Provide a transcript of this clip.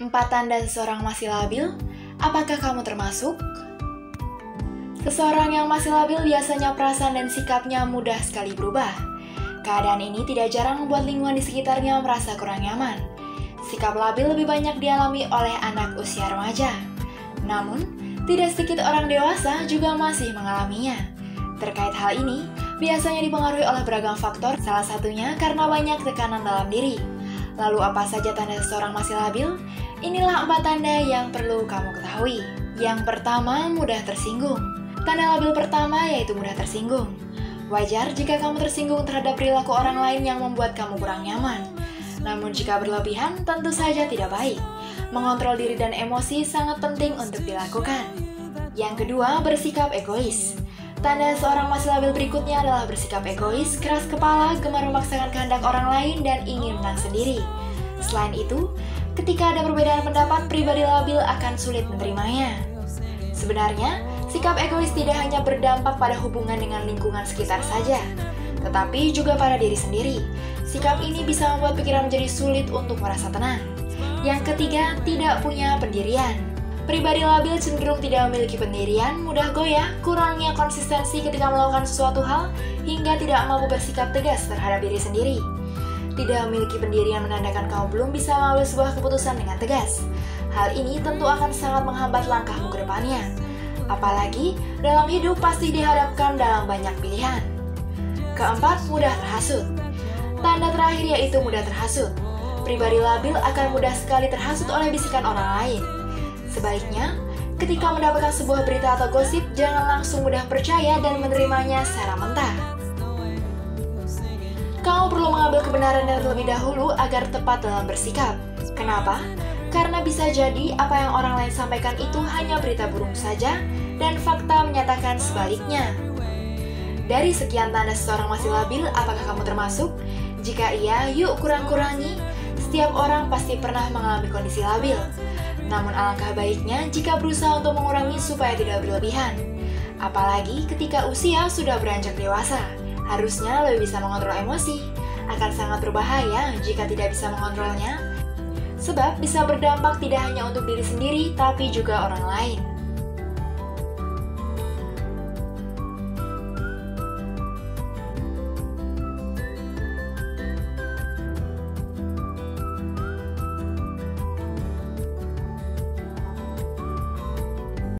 Empat tanda seseorang masih labil, apakah kamu termasuk? Seseorang yang masih labil biasanya perasaan dan sikapnya mudah sekali berubah. Keadaan ini tidak jarang membuat lingkungan di sekitarnya merasa kurang nyaman. Sikap labil lebih banyak dialami oleh anak usia remaja. Namun, tidak sedikit orang dewasa juga masih mengalaminya. Terkait hal ini, biasanya dipengaruhi oleh beragam faktor, salah satunya karena banyak tekanan dalam diri. Lalu apa saja tanda seseorang masih labil? Inilah empat tanda yang perlu kamu ketahui. Yang pertama, mudah tersinggung. Tanda labil pertama yaitu mudah tersinggung. Wajar jika kamu tersinggung terhadap perilaku orang lain yang membuat kamu kurang nyaman. Namun jika berlebihan, tentu saja tidak baik. Mengontrol diri dan emosi sangat penting untuk dilakukan. Yang kedua, bersikap egois. Tanda seorang masih labil berikutnya adalah bersikap egois, keras kepala, gemar memaksakan kehendak orang lain, dan ingin menang sendiri. Selain itu, Ketika ada perbedaan pendapat, pribadi labil akan sulit menerimanya. Sebenarnya, sikap egois tidak hanya berdampak pada hubungan dengan lingkungan sekitar saja, tetapi juga pada diri sendiri. Sikap ini bisa membuat pikiran menjadi sulit untuk merasa tenang. Yang ketiga, tidak punya pendirian. Pribadi labil cenderung tidak memiliki pendirian, mudah goyah, kurangnya konsistensi ketika melakukan sesuatu hal, hingga tidak mampu bersikap tegas terhadap diri sendiri. Tidak memiliki pendirian menandakan kamu belum bisa mengambil sebuah keputusan dengan tegas. Hal ini tentu akan sangat menghambat langkahmu ke depannya. Apalagi dalam hidup pasti dihadapkan dalam banyak pilihan. Keempat, mudah terhasut. Tanda terakhir yaitu mudah terhasut. Pribadi labil akan mudah sekali terhasut oleh bisikan orang lain. Sebaliknya, ketika mendapatkan sebuah berita atau gosip, jangan langsung mudah percaya dan menerimanya secara mentah. Kamu perlu mengambil kebenaran terlebih dahulu agar tepat dalam bersikap. Kenapa? Karena bisa jadi apa yang orang lain sampaikan itu hanya berita burung saja dan fakta menyatakan sebaliknya. Dari sekian tanda seseorang masih labil, apakah kamu termasuk? Jika iya, yuk kurang-kurangi. Setiap orang pasti pernah mengalami kondisi labil. Namun alangkah baiknya jika berusaha untuk mengurangi supaya tidak berlebihan. Apalagi ketika usia sudah beranjak dewasa harusnya lebih bisa mengontrol emosi. Akan sangat berbahaya jika tidak bisa mengontrolnya, sebab bisa berdampak tidak hanya untuk diri sendiri, tapi juga orang lain.